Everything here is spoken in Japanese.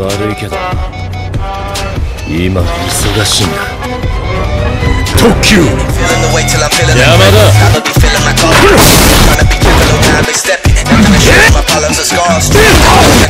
悪いけど今忙しいんだ。特急。山田。